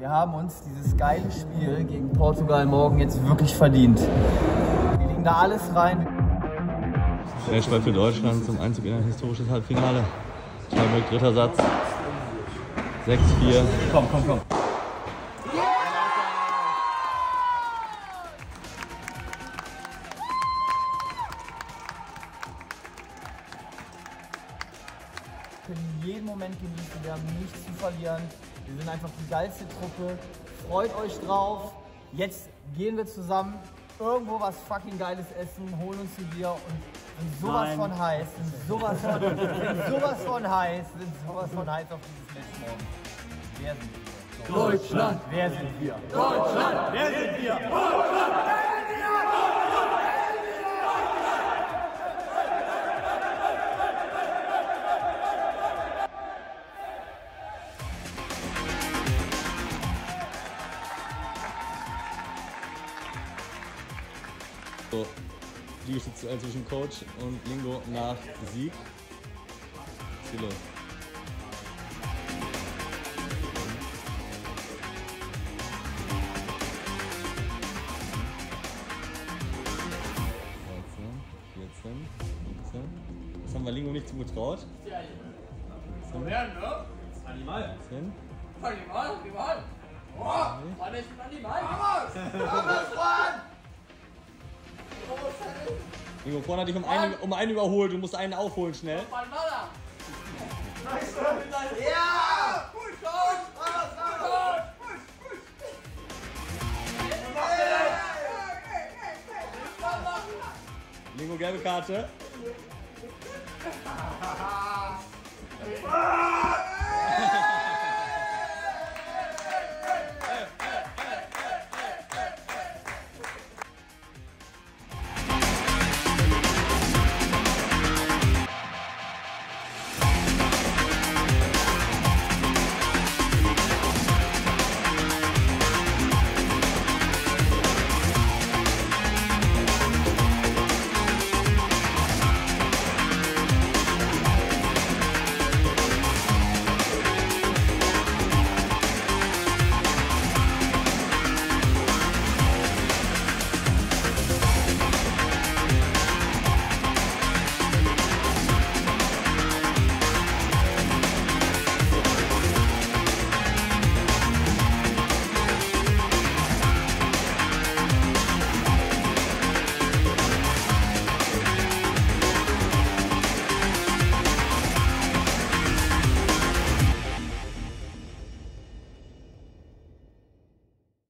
Wir haben uns dieses geile Spiel gegen Portugal morgen jetzt wirklich verdient. Wir legen da alles rein. Schnellspiel für Deutschland zum Einzug in ein historisches Halbfinale. Steinbrück, dritter Satz. 6-4. Komm, komm, komm. Wir können jeden Moment genießen, wir haben nichts zu verlieren. Wir sind einfach die geilste Truppe. Freut euch drauf. Jetzt gehen wir zusammen irgendwo was fucking Geiles essen, holen uns ein Bier und sind sowas Nein. von heiß, sind sowas von, sind sowas von heiß, sind sowas von heiß auf dieses Match morgen. Wer sind wir? Deutschland! Wer sind wir? Wer sind wir? So, die äh, zwischen Coach und Lingo nach Sieg. Hier los? Dreizehn, 14, 15. Das haben wir Lingo nicht zugetraut. Animal. 10. Animal, Animal. Boah, Mann, ich bin Animal. Lingo vorne hat dich um einen, um einen überholt. Du musst einen aufholen schnell. Mann. Ja! Gut, Coach! Coach! Lingo gelbe Karte. Ah!